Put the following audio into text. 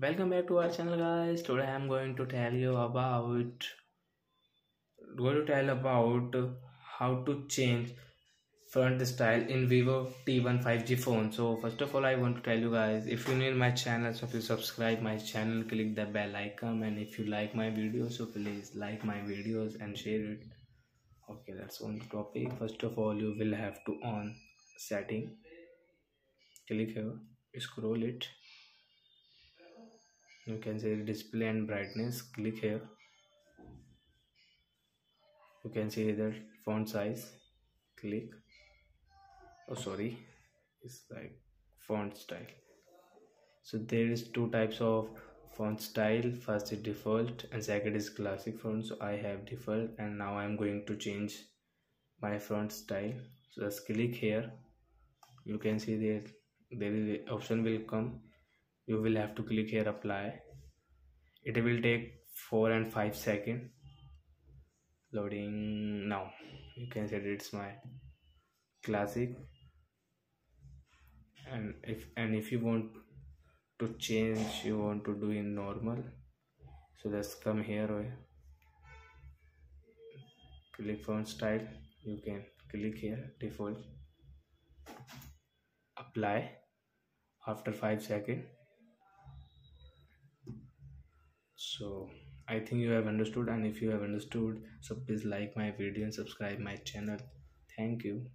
welcome back to our channel guys. Today i'm going to tell you about going to tell about how to change font style in vivo t1 5g phone. So first of all i want to tell you guys if you need my channel so please subscribe my channel click the bell icon and if you like my videos so please like my videos and share it. Okay that's on the topic. First of all you will have to on setting. Click here scroll it you can see display and brightness click here. You can see the font size click. Oh sorry it's like font style. So there is two types of font style. First is default and second is classic font. So i have default and now i'm going to change my font style. So just click here. You can see there there is option will come you will have to click here apply. It will take 4 and 5 second. Loading now. You can say it's my classic. And if and if you want to change you want to do in normal so just come here click font style. You can click here default. Apply. After 5 seconds so i think you have understood and if you have understood so please like my video and subscribe my channel. Thank you